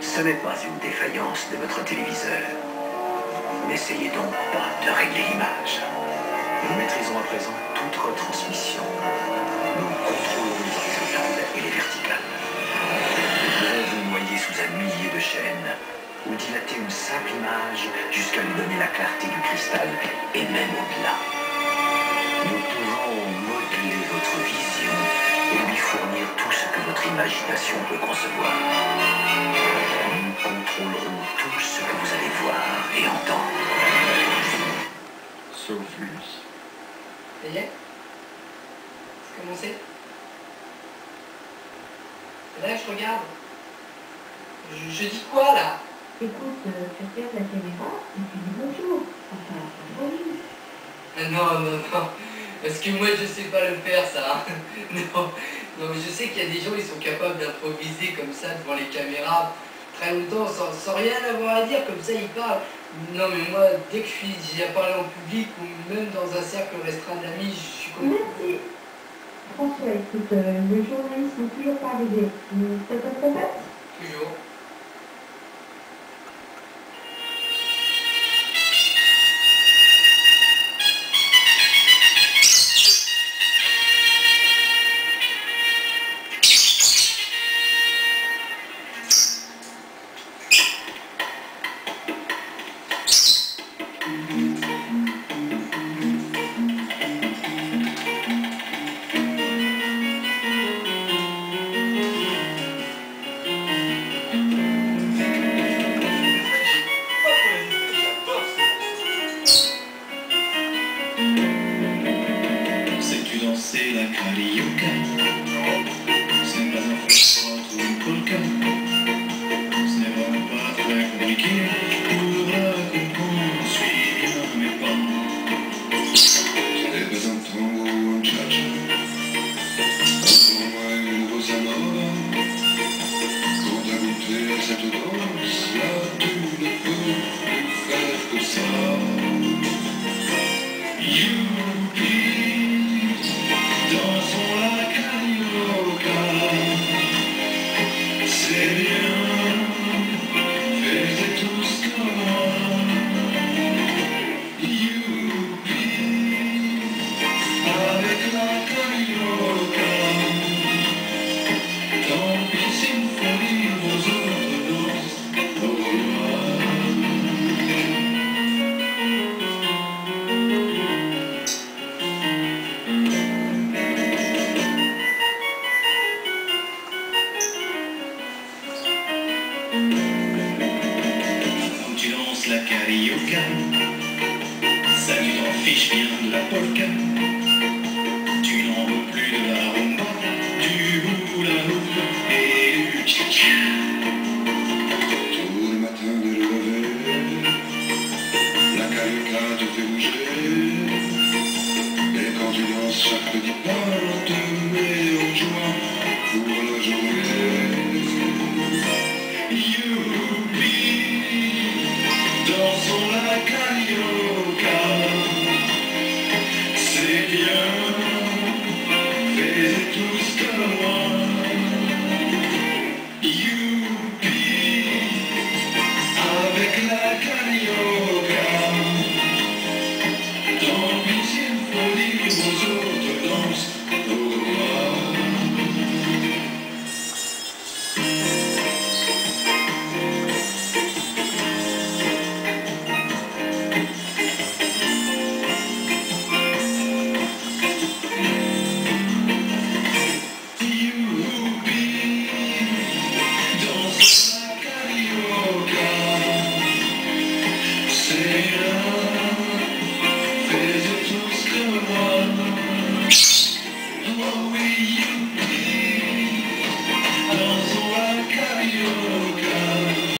Ce n'est pas une défaillance de votre téléviseur. N'essayez donc pas de régler l'image. Nous maîtrisons à présent toute retransmission. Nous contrôlons les horizontales et les verticales. Nous pouvons vous noyer sous un millier de chaînes ou dilater une simple image jusqu'à lui donner la clarté du cristal et même au-delà. Nous pouvons modeler votre vision et lui fournir tout ce que votre imagination peut concevoir. Ça y est C'est commencé Là, je regarde. Je, je dis quoi, là? Écoute, euh, tu regardes la caméra et tu dis bonjour. Enfin, bonjour. Ah Non, non, non. Parce que moi, je sais pas le faire, ça. non. Non, mais je sais qu'il y a des gens, ils sont capables d'improviser comme ça devant les caméras très longtemps sans, sans rien avoir à dire, comme ça ils parlent. Non, mais moi, dès que je suis, j'ai à parler en public ou même dans un cercle restreint d'amis, je suis comme... Merci. François, écoute, euh, les journalistes sont toujours pas arrivés. Euh, Ça te compète Toujours. Sais-tu danser la carioca la carioca. Ça tu t'en fiches bien de la polka. Tu n'en veux plus de la rumba, du hula et du cha-cha. Tout le matin de le lever, la carioca te fait bouger. Et quand tu danses chaque petit pas, on te met au joint.